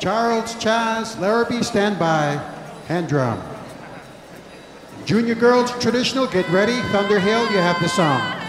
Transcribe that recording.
Charles Chaz Larrabee, stand by. Hand drum. Junior girls traditional, get ready. Thunder Thunderhill, you have the song.